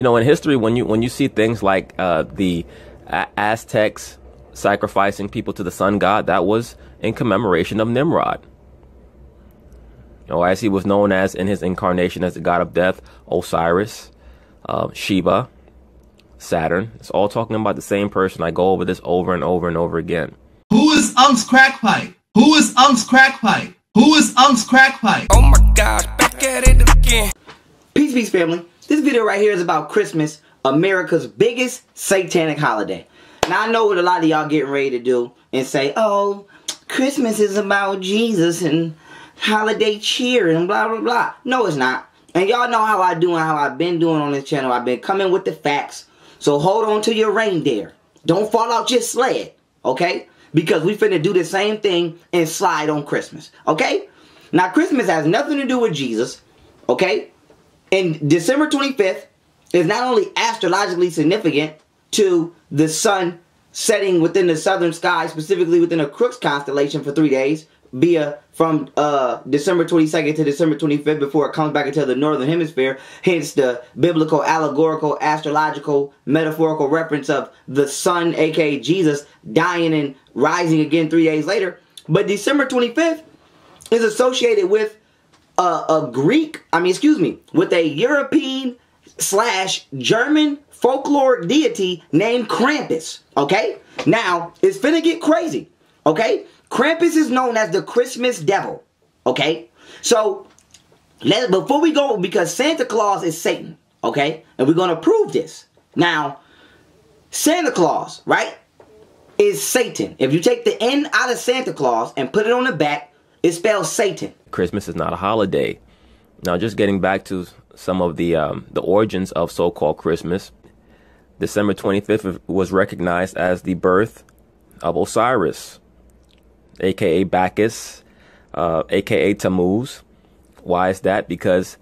You know, in history, when you when you see things like uh, the A- Aztecs sacrificing people to the sun god, that was in commemoration of Nimrod. You know, as he was known as in his incarnation as the god of death, Osiris, uh, Shiva, Saturn. It's all talking about the same person. I go over this over and over and over again. Who is Ankh's crack pipe? Who is Ankh's crack pipe? Who is Ankh's crack pipe? Oh my gosh, back at it again. Peace, peace, family. This video right here is about Christmas, America's biggest satanic holiday. Now, I know what a lot of y'all getting ready to do and say, oh, Christmas is about Jesus and holiday cheer and blah, blah, blah. No, it's not. And y'all know how I do and how I've been doing on this channel. I've been coming with the facts. So hold on to your reindeer. Don't fall out your sled, okay? Because we finna do the same thing and slide on Christmas, okay? Now, Christmas has nothing to do with Jesus, okay? And December 25th is not only astrologically significant to the sun setting within the southern sky, specifically within a Crux constellation for three days, via from uh, December 22nd to December 25th before it comes back into the northern hemisphere. Hence the biblical, allegorical, astrological, metaphorical reference of the sun, aka Jesus, dying and rising again three days later. But December 25th is associated with a, a Greek, I mean, excuse me, with a European slash German folklore deity named Krampus. Okay? Now, it's finna get crazy. Okay? Krampus is known as the Christmas devil. Okay? So, let before we go, because Santa Claus is Satan. Okay? And we're gonna prove this. Now, Santa Claus, right? Is Satan. If you take the N out of Santa Claus and put it on the back, it spells Satan. Christmas is not a holiday. Now, just getting back to some of the um, the origins of so-called Christmas, December 25th was recognized as the birth of Osiris, aka Bacchus, uh, aka Tammuz. Why is that? Because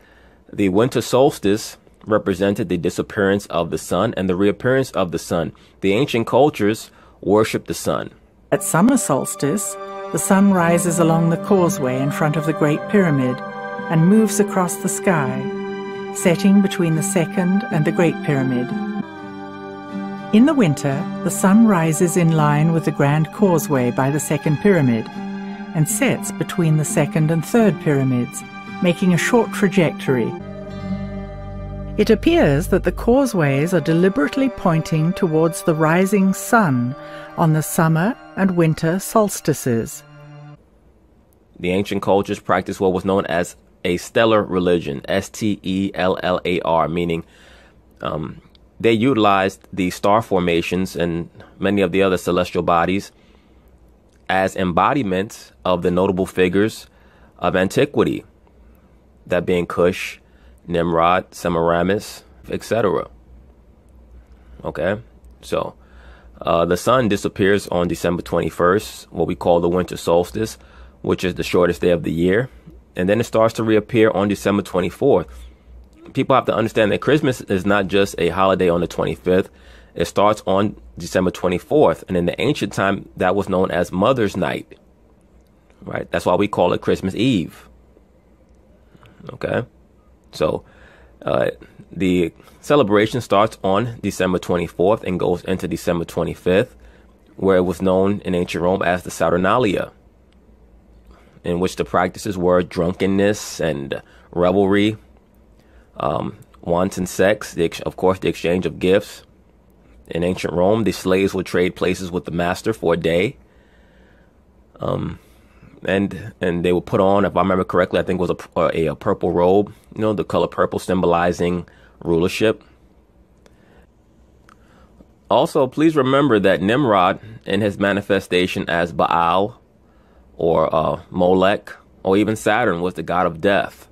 the winter solstice represented the disappearance of the sun and the reappearance of the sun. The ancient cultures worshiped the sun. At summer solstice, the sun rises along the causeway in front of the Great Pyramid and moves across the sky, setting between the second and the Great Pyramid. In the winter, the sun rises in line with the Grand Causeway by the Second Pyramid and sets between the second and third pyramids, making a short trajectory. It appears that the causeways are deliberately pointing towards the rising sun on the summer and winter solstices. The ancient cultures practiced what was known as a stellar religion, S T E L L A R, meaning um, they utilized the star formations and many of the other celestial bodies as embodiments of the notable figures of antiquity, that being Cush, Nimrod, Semiramis, etc. Okay, so uh, the sun disappears on December 21st, what we call the winter solstice, which is the shortest day of the year, and then it starts to reappear on December 24th. People have to understand that Christmas is not just a holiday on the 25th. It starts on December 24th, and in the ancient time, that was known as Mother's Night. Right? That's why we call it Christmas Eve. Okay? So, uh, the celebration starts on December 24th and goes into December 25th, where it was known in ancient Rome as the Saturnalia, in which the practices were drunkenness and revelry, um, wanton sex, the, of course, the exchange of gifts. In ancient Rome, the slaves would trade places with the master for a day. Um, and and they would put on, if I remember correctly, I think it was a, a, a purple robe, you know, the color purple symbolizing rulership. Also, please remember that Nimrod, in his manifestation as Baal or uh, Molech or even Saturn, was the god of death.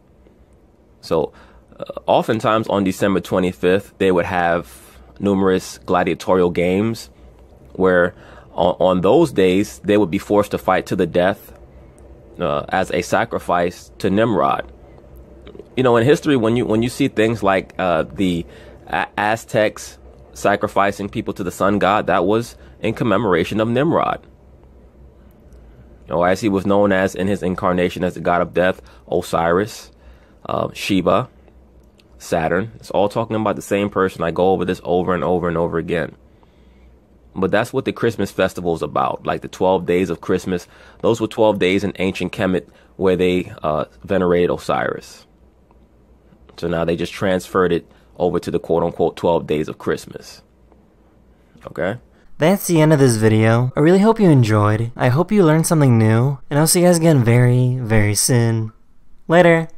So, uh, oftentimes on December 25th, they would have numerous gladiatorial games where on those days they would be forced to fight to the death uh, as a sacrifice to Nimrod. You know, in history, when you when you see things like uh, the A- Aztecs sacrificing people to the sun god, that was in commemoration of Nimrod. You know, as he was known as in his incarnation as the god of death, Osiris, uh, Shiva, Saturn. It's all talking about the same person. I go over this over and over and over again. But that's what the Christmas festival is about. Like the 12 days of Christmas. Those were 12 days in ancient Kemet where they uh, venerated Osiris. So now they just transferred it over to the quote unquote 12 days of Christmas. Okay? That's the end of this video. I really hope you enjoyed. I hope you learned something new. And I'll see you guys again very, very soon. Later.